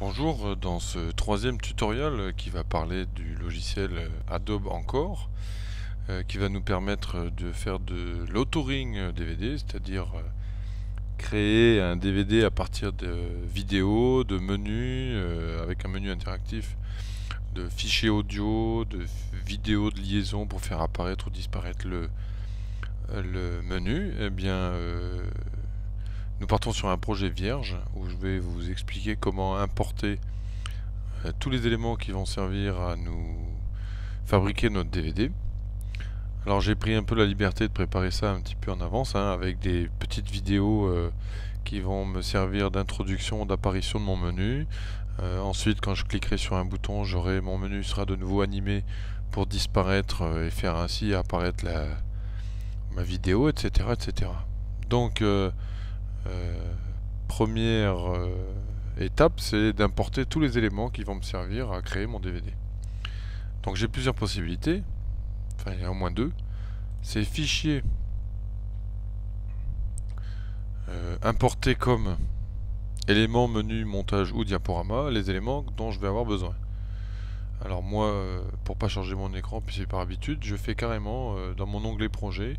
Bonjour, dans ce troisième tutoriel qui va parler du logiciel Adobe Encore euh, qui va nous permettre de faire de l'autouring DVD, c'est-à-dire euh, créer un DVD à partir de vidéos, de menus, euh, avec un menu interactif, de fichiers audio, de vidéos de liaison pour faire apparaître ou disparaître le, le menu, eh bien nous partons sur un projet vierge où je vais vous expliquer comment importer euh, tous les éléments qui vont servir à nous fabriquer notre DVD. Alors j'ai pris un peu la liberté de préparer ça un petit peu en avance hein, avec des petites vidéos euh, qui vont me servir d'introduction, d'apparition de mon menu. Euh, ensuite quand je cliquerai sur un bouton, j'aurai mon menu sera de nouveau animé pour disparaître et faire ainsi apparaître la, ma vidéo, etc. etc. Donc première euh, étape, c'est d'importer tous les éléments qui vont me servir à créer mon DVD. Donc j'ai plusieurs possibilités, enfin il y a au moins deux. C'est fichier euh, importer comme élément, menu, montage ou diaporama les éléments dont je vais avoir besoin. Alors moi, pour pas changer mon écran, puis c'est par habitude, je fais carrément dans mon onglet projet,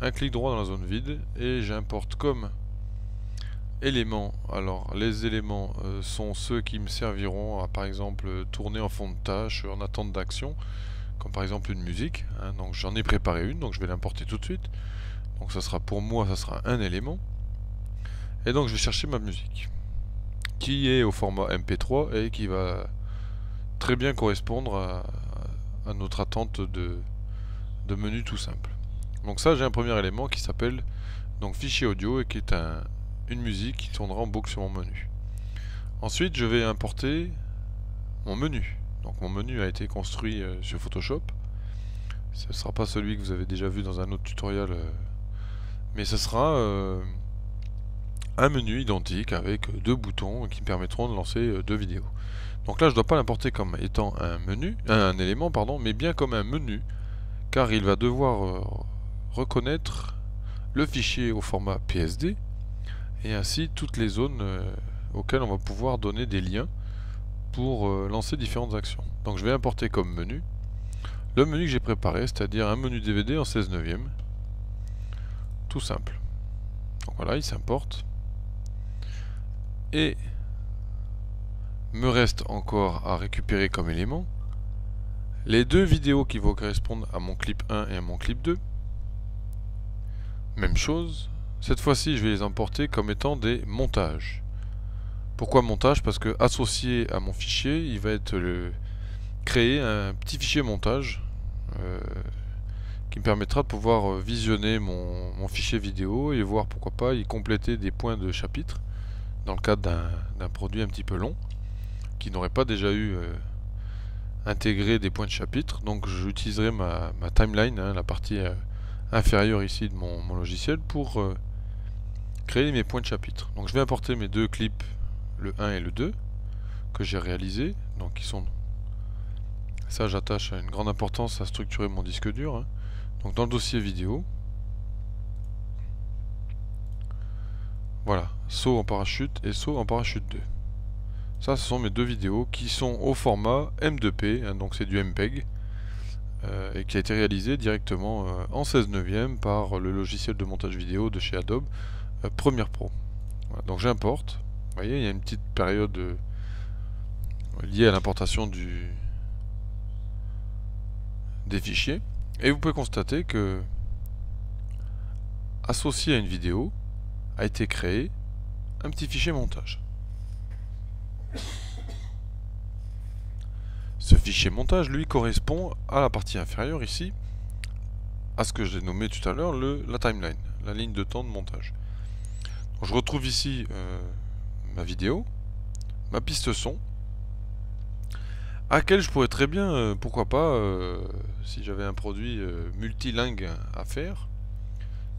un clic droit dans la zone vide et j'importe comme éléments. Alors, les éléments euh, sont ceux qui me serviront à, par exemple, tourner en fond de tâche en attente d'action, comme par exemple une musique. Hein. donc, j'en ai préparé une, donc je vais l'importer tout de suite. Donc, ça sera pour moi, ça sera un élément. Et donc, je vais chercher ma musique, qui est au format MP3 et qui va très bien correspondre à, notre attente de, de menu tout simple. Donc ça, j'ai un premier élément qui s'appelle donc fichier audio et qui est un, une musique qui tournera en boucle sur mon menu. Ensuite, je vais importer mon menu. Donc mon menu a été construit euh, sur Photoshop. Ce ne sera pas celui que vous avez déjà vu dans un autre tutoriel, euh, mais ce sera euh, un menu identique avec deux boutons qui me permettront de lancer deux vidéos. Donc là, je ne dois pas l'importer comme étant un menu, un élément, pardon, mais bien comme un menu, car il va devoir reconnaître le fichier au format PSD et ainsi toutes les zones euh, auxquelles on va pouvoir donner des liens pour euh, lancer différentes actions. Donc je vais importer comme menu le menu que j'ai préparé, c'est-à-dire un menu DVD en 16 neuvième. Tout simple. Donc voilà, il s'importe. Et me reste encore à récupérer comme élément les deux vidéos qui vont correspondre à mon clip 1 et à mon clip 2. Même chose, cette fois-ci, je vais les importer comme étant des montages. Pourquoi montage? Parce que associé à mon fichier, il va être créer un petit fichier montage euh, qui me permettra de pouvoir euh, visionner mon, fichier vidéo et voir pourquoi pas y compléter des points de chapitre dans le cadre d'un produit un petit peu long qui n'aurait pas déjà eu euh, intégré des points de chapitre. Donc j'utiliserai ma, timeline, hein, la partie inférieure ici de mon logiciel pour créer mes points de chapitre. Donc je vais importer mes deux clips, le 1 et le 2, que j'ai réalisés. Donc qui sont... Ça j'attache une grande importance à structurer mon disque dur. Hein. Donc dans le dossier vidéo, voilà, saut en parachute et saut en parachute 2. Ça, ce sont mes deux vidéos qui sont au format M2P, hein, donc c'est du MPEG, euh, et qui a été réalisé directement euh, en 16 neuvième par le logiciel de montage vidéo de chez Adobe, euh, Premiere Pro. donc j'importe. Vous voyez, il y a une petite période euh, liée à l'importation du des fichiers. Et vous pouvez constater que associé à une vidéo a été créé un petit fichier montage. Ce fichier montage, lui, correspond à la partie inférieure ici, à ce que j'ai nommé tout à l'heure la timeline, la ligne de temps de montage je retrouve ici euh, ma vidéo, ma piste son, à laquelle je pourrais très bien, euh, pourquoi pas, euh, si j'avais un produit multilingue à faire,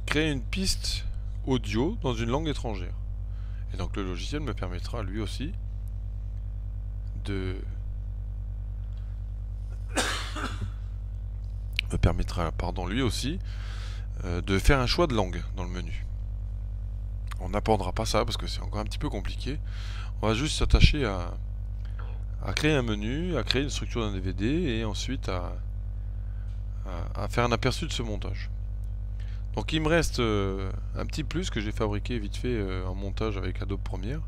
créer une piste audio dans une langue étrangère. Et donc le logiciel me permettra lui aussi de me permettra lui aussi de faire un choix de langue dans le menu. On n'apprendra pas ça parce que c'est encore un petit peu compliqué. On va juste s'attacher à créer un menu, à créer une structure d'un DVD et ensuite à, à, faire un aperçu de ce montage. Donc il me reste euh, un petit plus que j'ai fabriqué vite fait euh, en montage avec Adobe Premiere.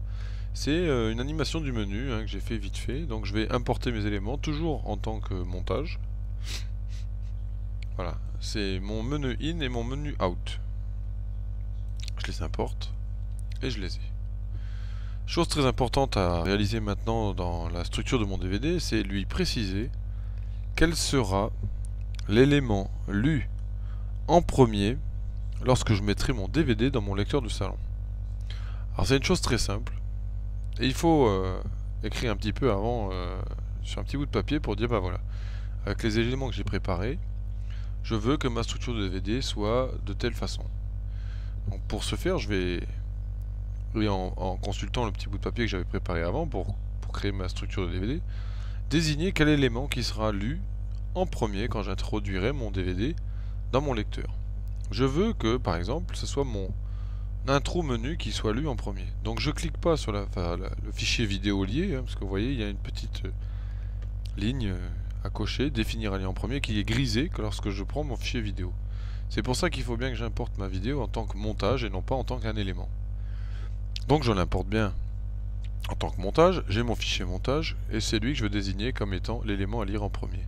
C'est euh, une animation du menu hein, que j'ai fait vite fait. Donc je vais importer mes éléments toujours en tant que montage. Voilà, c'est mon menu in et mon menu out. Je les importe et je les ai. Chose très importante à réaliser maintenant dans la structure de mon DVD, c'est lui préciser quel sera l'élément lu en premier lorsque je mettrai mon DVD dans mon lecteur du salon. Alors c'est une chose très simple. Et il faut euh, écrire un petit peu avant euh, sur un petit bout de papier pour dire bah voilà, avec les éléments que j'ai préparés, je veux que ma structure de DVD soit de telle façon. Donc pour ce faire, je vais en, consultant le petit bout de papier que j'avais préparé avant pour, créer ma structure de DVD, désigner quel élément qui sera lu en premier quand j'introduirai mon DVD dans mon lecteur. Je veux que, par exemple, ce soit mon intro menu qui soit lu en premier. Donc je clique pas sur le fichier vidéo lié, hein, parce que vous voyez, il y a une petite euh, ligne euh, à cocher, définir un lien en premier, qui est grisée que lorsque je prends mon fichier vidéo. C'est pour ça qu'il faut bien que j'importe ma vidéo en tant que montage et non pas en tant qu'un élément. Donc je l'importe bien en tant que montage, j'ai mon fichier montage et c'est lui que je veux désigner comme étant l'élément à lire en premier.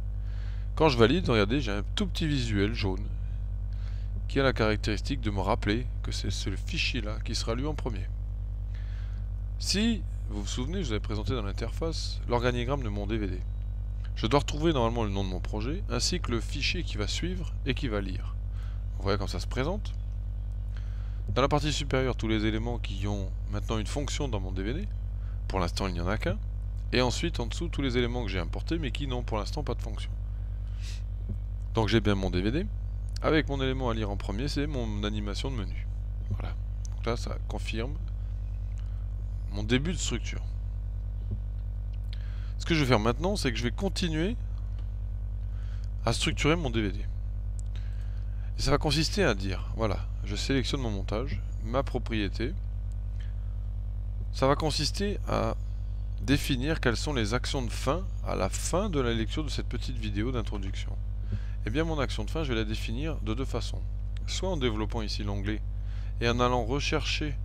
Quand je valide, regardez, j'ai un tout petit visuel jaune qui a la caractéristique de me rappeler que c'est ce fichier là qui sera lu en premier. Si vous vous souvenez, je vous avais présenté dans l'interface l'organigramme de mon DVD. Je dois retrouver normalement le nom de mon projet ainsi que le fichier qui va suivre et qui va lire. Vous voyez comment ça se présente dans la partie supérieure, tous les éléments qui ont maintenant une fonction dans mon DVD. Pour l'instant, il n'y en a qu'un. Et ensuite, en dessous, tous les éléments que j'ai importés, mais qui n'ont pour l'instant pas de fonction. Donc j'ai bien mon DVD. Avec mon élément à lire en premier, c'est mon animation de menu. Voilà. Donc là, ça confirme mon début de structure. Ce que je vais faire maintenant, c'est que je vais continuer à structurer mon DVD. Et ça va consister à dire, voilà, je sélectionne mon montage, ma propriété. Ça va consister à définir quelles sont les actions de fin à la fin de la lecture de cette petite vidéo d'introduction. Eh bien mon action de fin, je vais la définir de deux façons. Soit en développant ici l'onglet et en allant rechercher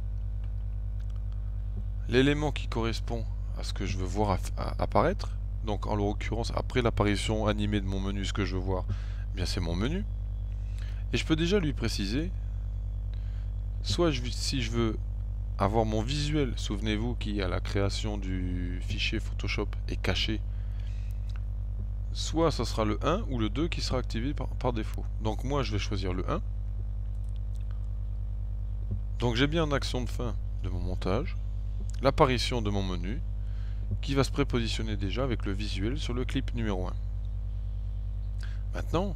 l'élément qui correspond à ce que je veux voir apparaître. Donc en l'occurrence, après l'apparition animée de mon menu, ce que je veux voir, eh bien c'est mon menu. Et je peux déjà lui préciser, soit si je veux avoir mon visuel, souvenez-vous qu'il y a la création du fichier Photoshop est caché, soit ça sera le 1 ou le 2 qui sera activé par, par défaut. Donc moi je vais choisir le 1. Donc j'ai bien en action de fin de mon montage, l'apparition de mon menu, qui va se prépositionner déjà avec le visuel sur le clip numéro 1. Maintenant,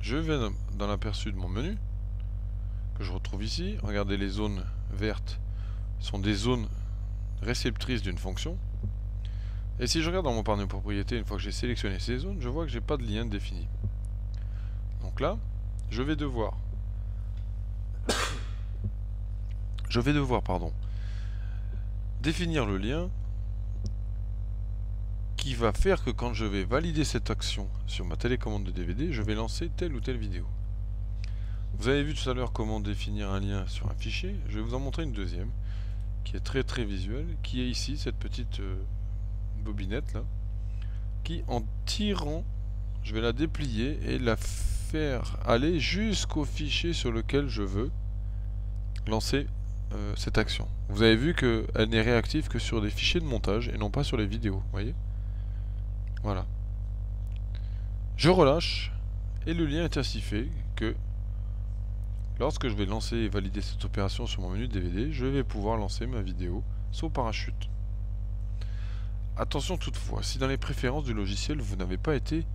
je vais dans l'aperçu de mon menu, que je retrouve ici. Regardez, les zones vertes sont des zones réceptrices d'une fonction. Et si je regarde dans mon panneau propriété, une fois que j'ai sélectionné ces zones, je vois que j'ai pas de lien défini. Donc là, je vais devoir je vais devoir pardon définir le lien qui va faire que quand je vais valider cette action sur ma télécommande de DVD, je vais lancer telle ou telle vidéo. Vous avez vu tout à l'heure comment définir un lien sur un fichier, je vais vous en montrer une deuxième, qui est très très visuelle, qui est ici, cette petite euh, bobinette là, qui en tirant, je vais la déplier et la faire aller jusqu'au fichier sur lequel je veux lancer euh, cette action. Vous avez vu qu'elle n'est réactive que sur des fichiers de montage et non pas sur les vidéos, voyez? Voilà. Je relâche et le lien est ainsi fait que lorsque je vais lancer et valider cette opération sur mon menu DVD, je vais pouvoir lancer ma vidéo saut parachute. Attention toutefois, si dans les préférences du logiciel vous n'avez pas été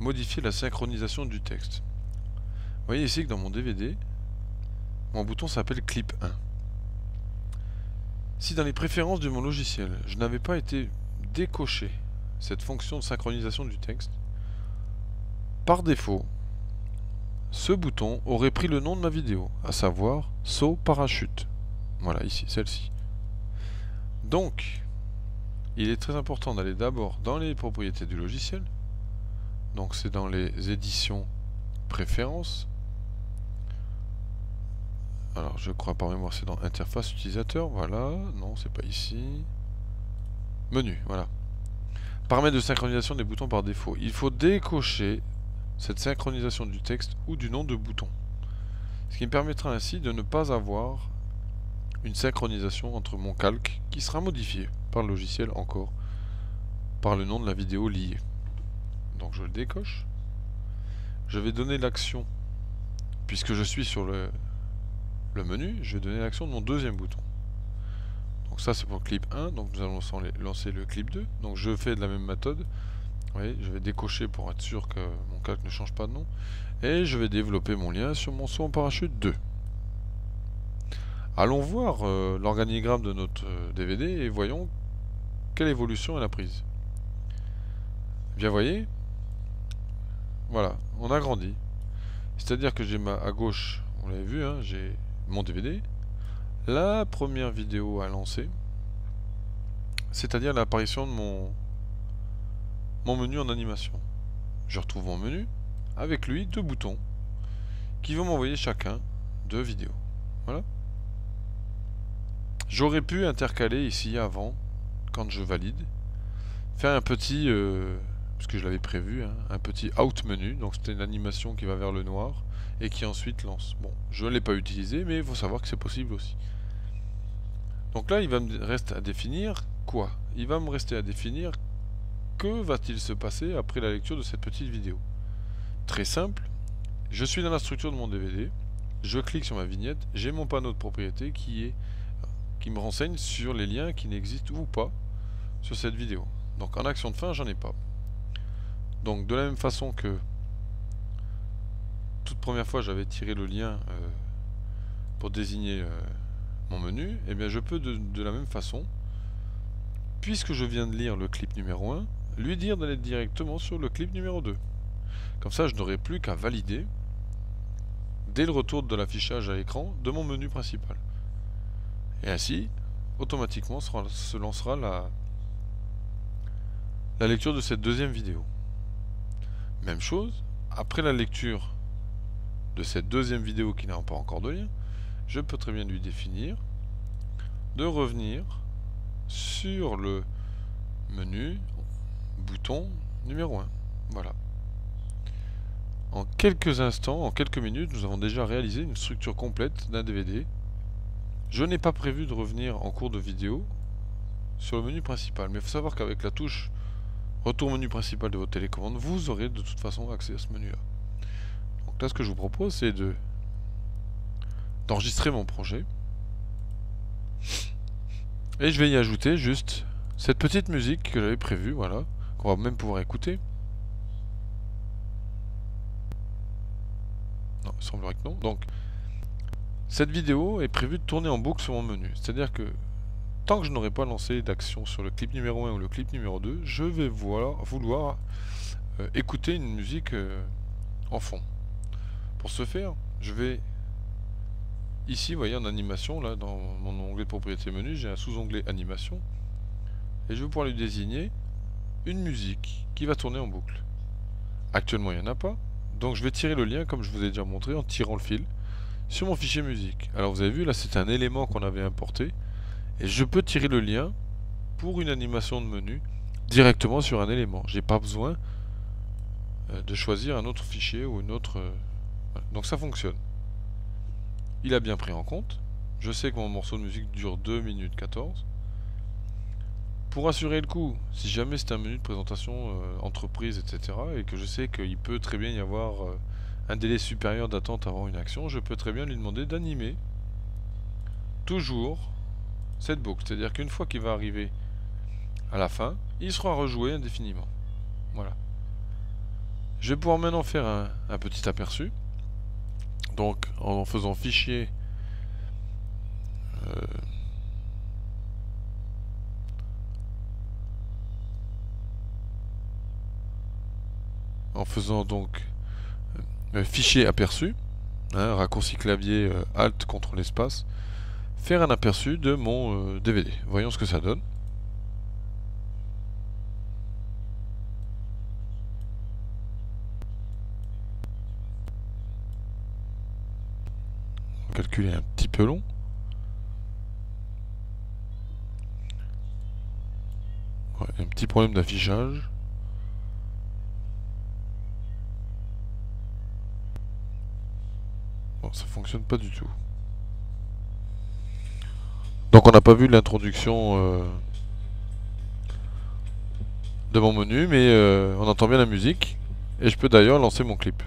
modifier la synchronisation du texte. Vous voyez ici que dans mon DVD, mon bouton s'appelle Clip 1. Si dans les préférences de mon logiciel, je n'avais pas été décoché cette fonction de synchronisation du texte, par défaut, ce bouton aurait pris le nom de ma vidéo, à savoir saut parachute. Voilà, ici, celle-ci. Donc, il est très important d'aller d'abord dans les propriétés du logiciel. Donc c'est dans les éditions préférences. Alors je crois par mémoire c'est dans interface utilisateur, voilà. Non, c'est pas ici. Menu, voilà. Paramètres de synchronisation des boutons par défaut. Il faut décocher cette synchronisation du texte ou du nom de bouton. Ce qui me permettra ainsi de ne pas avoir une synchronisation entre mon calque qui sera modifié par le logiciel encore par le nom de la vidéo liée. Donc je le décoche. Je vais donner l'action, puisque je suis sur le, menu, je vais donner l'action de mon deuxième bouton. Donc ça c'est pour clip 1, donc nous allons lancer le clip 2. Donc je fais de la même méthode. Je vais décocher pour être sûr que mon calque ne change pas de nom. Et je vais développer mon lien sur mon saut en parachute 2. Allons voir euh, l'organigramme de notre DVD euh, et voyons quelle évolution elle a prise. Bien voyez, voilà, on a grandi. C'est-à-dire que j'ai ma à gauche, on l'avait vu, hein, j'ai mon DVD, la première vidéo à lancer, c'est-à-dire l'apparition de mon, mon menu en animation. Je retrouve mon menu, avec lui deux boutons, qui vont m'envoyer chacun deux vidéos. Voilà. J'aurais pu intercaler ici avant, quand je valide, faire un petit, euh, parce que je l'avais prévu, hein, un petit out menu, donc c'était une animation qui va vers le noir, et qui ensuite lance. Bon, je ne l'ai pas utilisé, mais il faut savoir que c'est possible aussi. Donc là, il va me rester à définir quoi? Il va me rester à définir que va-t-il se passer après la lecture de cette petite vidéo? Très simple, je suis dans la structure de mon DVD, je clique sur ma vignette, j'ai mon panneau de propriété qui est qui me renseigne sur les liens qui n'existent ou pas sur cette vidéo. Donc en action de fin, j'en ai pas. Donc de la même façon que toute première fois j'avais tiré le lien euh, pour désigner euh, mon menu, et eh bien je peux de, de, la même façon, puisque je viens de lire le clip numéro 1, lui dire d'aller directement sur le clip numéro 2. Comme ça je n'aurai plus qu'à valider dès le retour de l'affichage à l'écran de mon menu principal. Et ainsi, automatiquement se lancera la, lecture de cette deuxième vidéo. Même chose, après la lecture de cette deuxième vidéo qui n'a pas encore de lien, je peux très bien lui définir de revenir sur le menu bouton numéro 1. Voilà. En quelques instants, en quelques minutes, nous avons déjà réalisé une structure complète d'un DVD je n'ai pas prévu de revenir en cours de vidéo sur le menu principal, mais il faut savoir qu'avec la touche retour menu principal de votre télécommande, vous aurez de toute façon accès à ce menu-là. Donc là, ce que je vous propose, c'est de d'enregistrer mon projet. Et je vais y ajouter juste cette petite musique que j'avais prévue, voilà, qu'on va même pouvoir écouter. Non, il semblerait que non. Donc, cette vidéo est prévue de tourner en boucle sur mon menu. C'est-à-dire que tant que je n'aurai pas lancé d'action sur le clip numéro 1 ou le clip numéro 2, je vais vouloir euh, écouter une musique euh, en fond. Pour ce faire, je vais ici, vous voyez, en animation, là, dans mon onglet propriété menu, j'ai un sous-onglet animation. Et je vais pouvoir lui désigner une musique qui va tourner en boucle. Actuellement, il n'y en a pas. Donc je vais tirer le lien, comme je vous ai déjà montré, en tirant le fil sur mon fichier musique. Alors vous avez vu là c'est un élément qu'on avait importé et je peux tirer le lien pour une animation de menu directement sur un élément. J'ai pas besoin euh, de choisir un autre fichier ou une autre... Euh, Donc ça fonctionne. Il a bien pris en compte. Je sais que mon morceau de musique dure 2 minutes 14. Pour assurer le coup, si jamais c'est un menu de présentation euh, entreprise, etc., et que je sais qu'il peut très bien y avoir un délai supérieur d'attente avant une action, je peux très bien lui demander d'animer toujours cette boucle. C'est-à-dire qu'une fois qu'il va arriver à la fin, il sera rejoué indéfiniment. Voilà. Je vais pouvoir maintenant faire un, petit aperçu. Donc en faisant fichier euh, en faisant donc euh, fichier aperçu, hein, raccourci clavier euh, Alt contre l'espace, faire un aperçu de mon euh, DVD. Voyons ce que ça donne. On calcul calculer un petit peu long. Un petit problème d'affichage. Ça fonctionne pas du tout. Donc on n'a pas vu l'introduction euh, de mon menu, mais euh, on entend bien la musique. Et je peux d'ailleurs lancer mon clip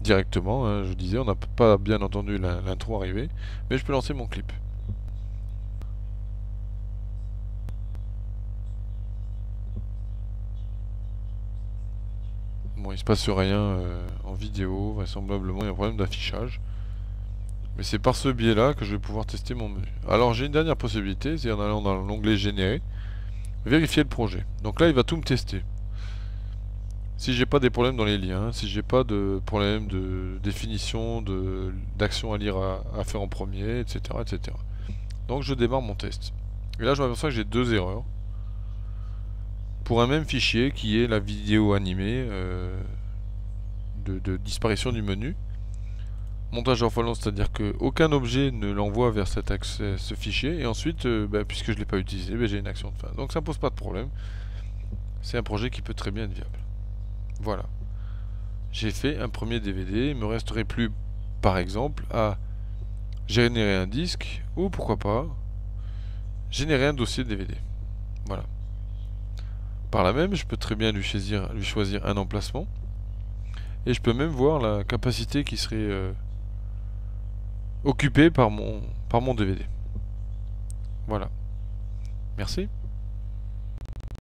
directement. Hein, je disais, on n'a pas bien entendu l'intro arriver, mais je peux lancer mon clip. Bon, il se passe rien euh, en vidéo, vraisemblablement il y a un problème d'affichage. Mais c'est par ce biais-là que je vais pouvoir tester mon menu. Alors j'ai une dernière possibilité, c'est en allant dans l'onglet Générer, vérifier le projet. Donc là, il va tout me tester. Si j'ai pas des problèmes dans les liens, si j'ai pas de problème de définition, d'action à lire à, faire en premier, etc., etc. Donc je démarre mon test. Et là je m'aperçois que j'ai deux erreurs. Pour un même fichier qui est la vidéo animée euh, de, disparition du menu. Montage orphelin, c'est-à-dire qu'aucun objet ne l'envoie vers cet accès, ce fichier. Et ensuite, euh, bah, puisque je ne l'ai pas utilisé, bah, j'ai une action de fin. Donc ça ne pose pas de problème. C'est un projet qui peut très bien être viable. Voilà. J'ai fait un premier DVD. Il me resterait plus, par exemple, à générer un disque ou pourquoi pas générer un dossier DVD. Voilà. Par là même, je peux très bien lui choisir, lui choisir un emplacement. Et je peux même voir la capacité qui serait euh, occupée par mon, par mon DVD. Voilà. Merci.